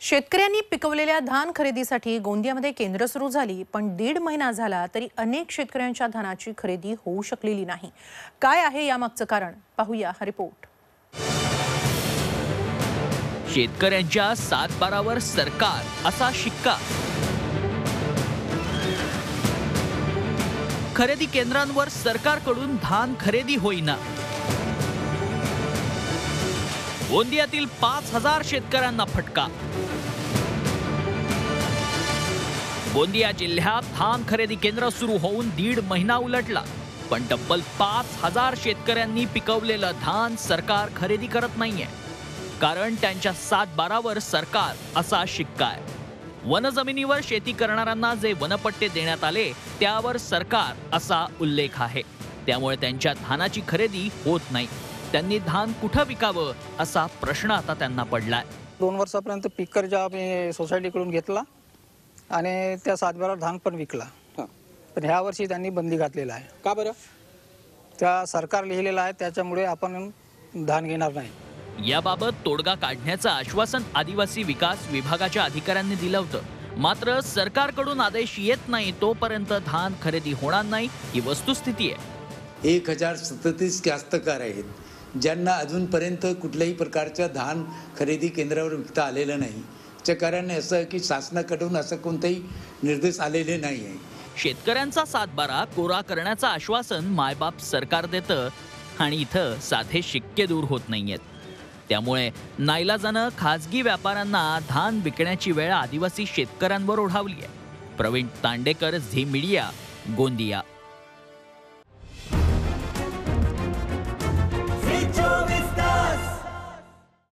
शेतकऱ्यांनी पिकवलेल्या धान खरेदीसाठी गोंदियामध्ये केंद्र सुरू झाली पण दीड महिना झाला तरी अनेक शेतकऱ्यांच्या धानाची खरेदी होऊ शकलेली नाही. काय आहे यामागचं कारण? पाहूया हा रिपोर्ट. शेतकऱ्यांच्या सातबारावर सरकार असा शिक्का. खरेदी केंद्रांवर सरकारकडून धान खरेदी होईना. गोंदियातील पाच हजार शेतकऱ्यांना फटका. गोंदिया जिल्ह्यात धान खरेदी केंद्र सुरू होऊन दीड महिना उलटला. पण तब्बल पाच हजार शेतकऱ्यांनी पिकवलेलं धान सरकार खरेदी करत नाहीये. कारण त्यांच्या सात बारावर सरकार असा शिक्का आहे. वनजमिनीवर शेती करणाऱ्यांना जे वनपट्टे देण्यात आले त्यावर सरकार असा उल्लेख आहे. त्यामुळे त्यांच्या धानाची खरेदी होत नाही. त्यांनी धान कुठं विकावं असा प्रश्न आता त्यांना पडलाय. दोन वर्षापर्यंत पीक कर्ज आम्ही सोसायटीकडून घेतला आणि त्या सातबारावर धान पण विकला. पण ह्या वर्षी त्यांनी बंदी घातलेला आहे. का बरं? त्या सरकार लिहिलेलं आहे त्याच्यामुळे आपण धान घेणार नाही. याबाबत तोडगा काढण्याचं आश्वासन आदिवासी विकास विभागाच्या अधिकाऱ्यांनी दिलं होतं. मात्र सरकारकडून आदेश येत नाही तोपर्यंत धान खरेदी होणार नाही ही वस्तुस्थिती आहे. एक हजार सदतीस कास्तकार आहेत. ज्यांना अजूनपर्यंत कुठल्याही प्रकारचं धान खरेदी केंद्रावर विकता आलेलं नाही. च्या कारण असं की शासनाकडून असं कोणताही निर्देश आलेले नाही आहे. शेतकऱ्यांचा सातबारा कोरा करण्याचं आश्वासन मायबाप सरकार देतं आणि इथं साधे शिक्के दूर होत नाहीयेत. त्यामुळे नाईलाजानं खाजगी व्यापाऱ्यांना धान विकण्याची वेळ आदिवासी शेतकऱ्यांवर ओढावली आहे Pravin Tandekar Zee media Gondia. Johnny.